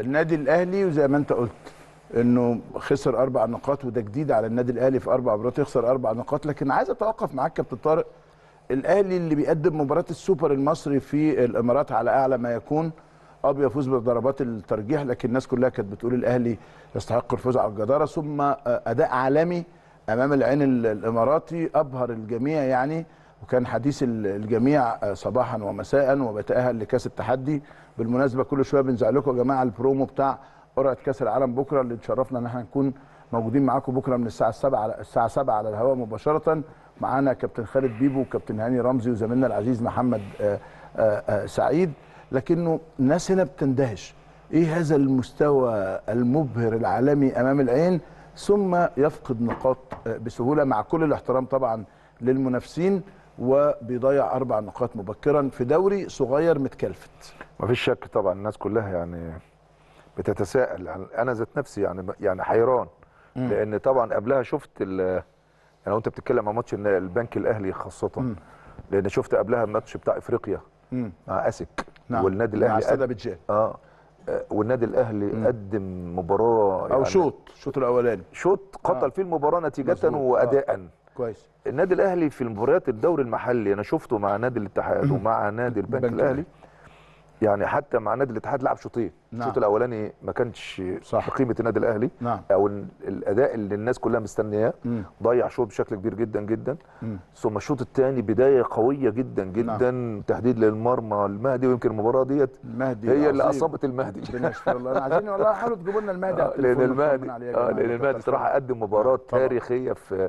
النادي الأهلي وزي ما أنت قلت إنه خسر أربع نقاط وده جديد على النادي الأهلي في أربع مباريات يخسر أربع نقاط. لكن عايز أتوقف معاك كابتن طارق الأهلي اللي بيقدم مباراة السوبر المصري في الإمارات على أعلى ما يكون آه بيفوز بضربات الترجيح لكن الناس كلها كانت بتقول الأهلي يستحق الفوز على الجدارة. ثم آه، أداء عالمي أمام العين ال- الإماراتي أبهر الجميع يعني. وكان حديث ال- الجميع آه، صباحا ومساء وبيتاهل لكاس التحدي. بالمناسبة كل شوية بنزع لكم يا جماعة البرومو بتاع قرعة كاس العالم بكرة اللي تشرفنا إن إحنا نكون موجودين معاكم بكرة من الساعة 7 على الساعة 7 على الهواء مباشرة. معانا كابتن خالد بيبو وكابتن هاني رمزي وزميلنا العزيز محمد آه، آه، سعيد. لكنه الناس هنا بتندهش. إيه هذا المستوى المبهر العالمي أمام العين؟ ثم يفقد نقاط بسهولة مع كل الاحترام طبعا للمنافسين. وبيضيع أربع نقاط مبكرا في دوري صغير متكلفت. ما فيش شك طبعا الناس كلها يعني بتتساءل. يعني أنا ذات نفسي يعني يعني حيران. لأن طبعا قبلها شفت يعني لو انت بتتكلم عن ماتش البنك الأهلي خاصة. لأن شفت قبلها الماتش بتاع إفريقيا مم. مع اسك نعم. والنادي مع الأهلي استاد قد- بتجان آه. آه، والنادي الأهلي قدم مباراة أو يعني شوط الشوط الأولاني. شوط قتل آه. فيه المباراة نتيجة مظبوط. آه. كويس النادي الأهلي في المباريات الدوري المحلي أنا شفته مع نادي الاتحاد ومع نادي البنك الأهلي يعني حتى مع نادي الاتحاد لعب شوطين نعم. الشوط الأولاني ما كانش صح. بقيمه النادي الأهلي نعم أو ال- الأداء اللي الناس كلها مستنياه. ضيع شوط بشكل كبير جدا جدا مم. ثم الشوط الثاني بداية قوية جدا جدا نعم. تهديد للمرمى المهدي ويمكن المباراة ديت المهدي هي اللي. أصابت المهدي والله عايزين والله حاولوا تجيبوا لنا المهدي آه، لأن المهدي جماعة. لأن المهدي صراحة قدم مباراة طبعا. تاريخية في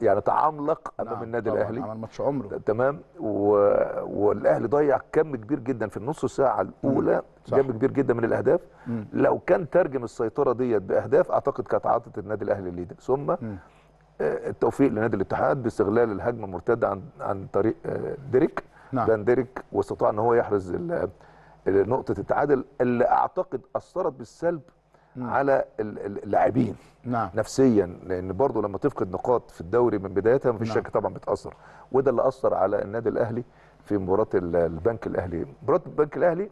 يعني تعملق أمام نعم، النادي الأهلي. عمل ماتش عمره. تمام؟ و... والأهلي ضيع كم كبير جدا في النص ساعه الأولى. كم كبير جدا من الأهداف. مم. لو كان ترجم السيطرة ديت بأهداف أعتقد كانت عاطت النادي الأهلي ال leader ثم آه، التوفيق لنادي الاتحاد باستغلال الهجمة المرتدة عن عن طريق آه، ديريك. نعم. فان ديريك واستطاع إن هو يحرز نقطة التعادل اللي أعتقد أثرت بالسلب على ال- ال- اللاعبين نعم نفسيا لأن برضه لما تفقد نقاط في الدوري من بدايتها مفيش نعم. شك طبعا بتأثر وده اللي أثر على النادي الأهلي في مباراة ال- البنك الأهلي مباراة البنك الأهلي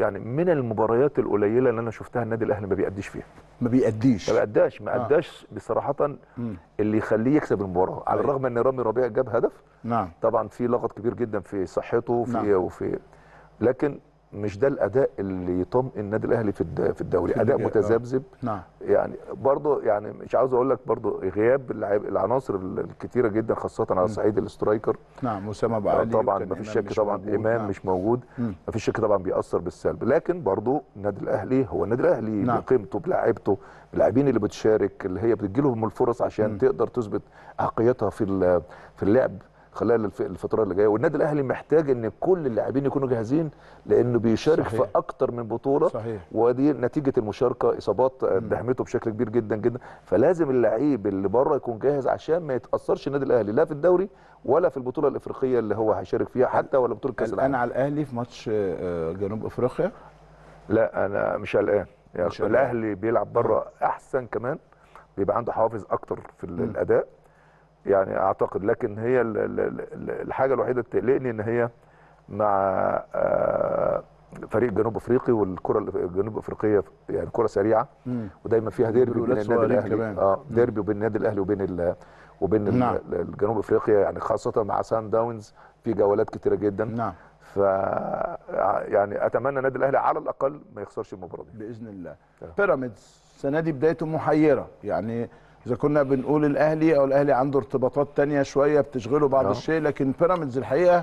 يعني من المباريات القليلة اللي أنا شفتها النادي الأهلي ما بيأديش فيها ما بيأديش ما بيأداش ما آه. أداش بصراحة مم. اللي يخليه يكسب المباراة على أيوة. الرغم إن رامي ربيع جاب هدف نعم طبعا في لغط كبير جدا في صحته وفي نعم. وفي لكن مش ده الأداء اللي يطمئن النادي الأهلي في الد- في الدوري أداء آه. متذبذب نعم يعني برضه يعني مش عاوز أقول لك برضه غياب العناصر الكتيرة جدا خاصة على صعيد الاسترايكر نعم اسامه أبو علي طبعا ما فيش شك طبعا موجود. إمام نعم. مش موجود. ما فيش شك طبعا بيأثر بالسلب لكن برضه النادي الأهلي هو النادي الأهلي نعم. بقيمته بلاعيبته اللاعبين اللي بتشارك اللي هي بتجيلهم الفرص عشان مم. تقدر تثبت عقليتها في في اللعب خلال الف- الفترة اللي جاية. والنادي الأهلي محتاج إن كل اللاعبين يكونوا جاهزين لأنه بيشارك صحيح. في أكتر من بطولة. صحيح. ودي نتيجة المشاركة إصابات دهمته بشكل كبير جدا جدا. فلازم اللعيب اللي بره يكون جاهز عشان ما يتأثرش النادي الأهلي لا في الدوري ولا في البطولة الإفريقية اللي هو هيشارك فيها حتى ولا بطولة كأس العالم. على الأهلي في ماتش آه، جنوب إفريقيا؟ لا أنا مش قلقان يعني. الأهلي بيلعب بره أحسن كمان بيبقى عنده حوافز أكتر في. الأداء. يعني أعتقد لكن هي ال- ال- ال- الحاجة الوحيدة اللي تقلقني إن هي مع آه، فريق جنوب أفريقي والكرة الجنوب أفريقية يعني كرة سريعة. مم. ودايما فيها ديربي بين النادي الأهلي. آه ديربي وبين النادي الأهلي وبين ال وبين نعم. ال- جنوب أفريقيا. يعني خاصة مع سان داونز في جولات كتيرة جدا. نعم. ف يعني أتمنى النادي الأهلي على الأقل ما يخسرش المباراة دي. بإذن الله. نعم. بيراميدز السنة دي بدايته محيرة. يعني إذا كنا بنقول الأهلي أو الأهلي عنده ارتباطات تانية شوية بتشغله بعض آه. الشيء لكن بيراميدز الحقيقة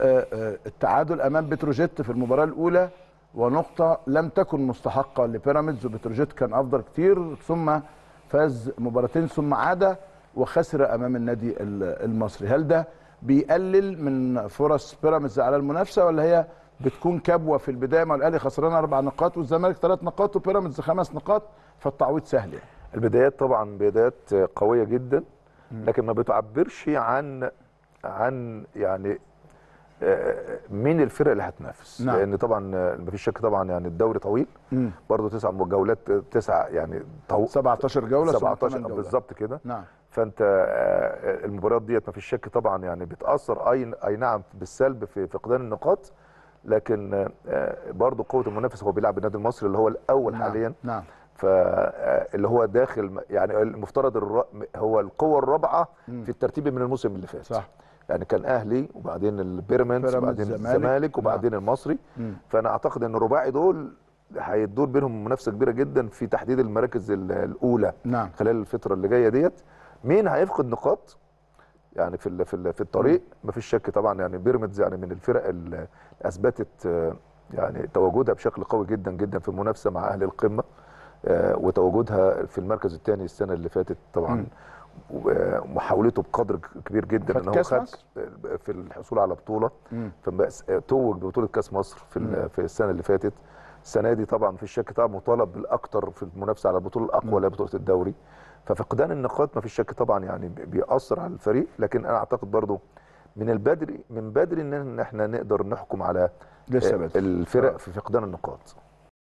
آه، آه، التعادل أمام بتروجيت في المباراة الأولى ونقطة لم تكن مستحقة لبيراميدز وبتروجيت كان أفضل كتير ثم فاز مباراتين ثم عاد وخسر أمام النادي ال- المصري هل ده بيقلل من فرص بيراميدز على المنافسة ولا هي بتكون كبوة في البداية ما الأهلي خسران أربع نقاط والزمالك ثلاث نقاط وبيراميدز خمس نقاط فالتعويض سهل يعني. البدايات طبعا بدايات قوية جدا لكن ما بتعبرش عن عن يعني آه، مين الفرق اللي هتنافس نعم. لأن طبعا ما فيش شك طبعا يعني الدوري طويل مم. برضه تسع جولات تسع يعني طو... 17 جولة ثم 17 ثمان جولات. بالظبط كده نعم فأنت آه، المباريات ديت ما فيش شك طبعا يعني بتأثر أي أي نعم بالسلب في فقدان النقاط لكن آه، برضه قوة المنافس هو بيلعب النادي المصري اللي هو الأول نعم. حاليا نعم فاللي هو داخل يعني المفترض الر- هو القوة الرابعة في الترتيب من الموسم اللي فات. صح. يعني كان أهلي وبعدين البيراميدز بيراميدز، وبعدين الزمالك. الزمالك وبعدين المصري. مم. فأنا أعتقد إن الرباعي دول هيدور بينهم منافسة كبيرة جدا في تحديد المراكز ال- الأولى نعم. خلال الفترة اللي جاية ديت. مين هيفقد نقاط؟ يعني في في في الطريق. مفيش شك طبعا يعني بيراميدز يعني من الفرق اللي أثبتت آه، يعني تواجدها بشكل قوي جدا جدا في المنافسة مع أهل القمة. وتواجدها في المركز الثاني السنة اللي فاتت طبعا. مم. ومحاولته بقدر كبير جدا إن هو خد؟ في الحصول على بطولة. مم. فبقى توج ببطولة كأس مصر في في السنة اللي فاتت. السنة دي طبعا في الشك طبعا مطالب بالاكثر في المنافسة على البطولة الأقوى اللي بطولة الدوري. ففقدان النقاط ما فيش شك طبعا يعني بي- بيأثر على الفريق. لكن أنا أعتقد برضو من البدري من بدري إن إحنا نقدر نحكم على لسه آه، الفرق في فقدان النقاط.